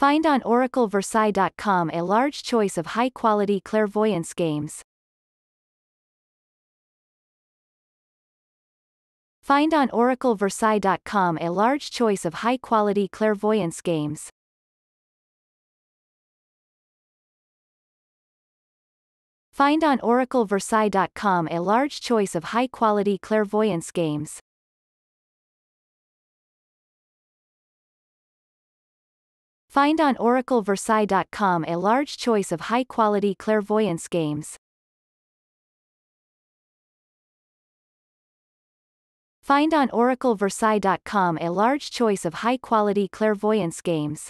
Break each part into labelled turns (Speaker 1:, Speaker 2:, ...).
Speaker 1: Find on OracleVersailles.com a large choice of high-quality clairvoyance games. Find on OracleVersailles.com a large choice of high-quality clairvoyance games. Find on OracleVersailles.com a large choice of high-quality clairvoyance games. Find on OracleVersailles.com a large choice of high-quality clairvoyance games. Find on OracleVersailles.com a large choice of high-quality clairvoyance games.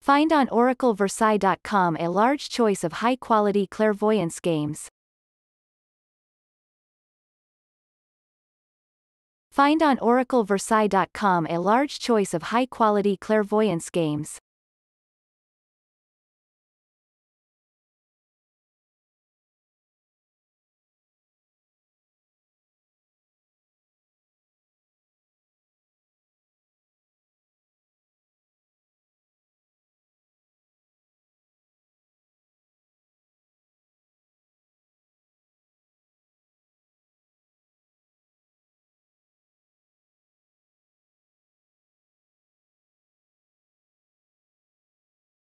Speaker 1: Find on OracleVersailles.com a large choice of high-quality clairvoyance games. Find on OracleVersailles.com a large choice of high-quality clairvoyance games.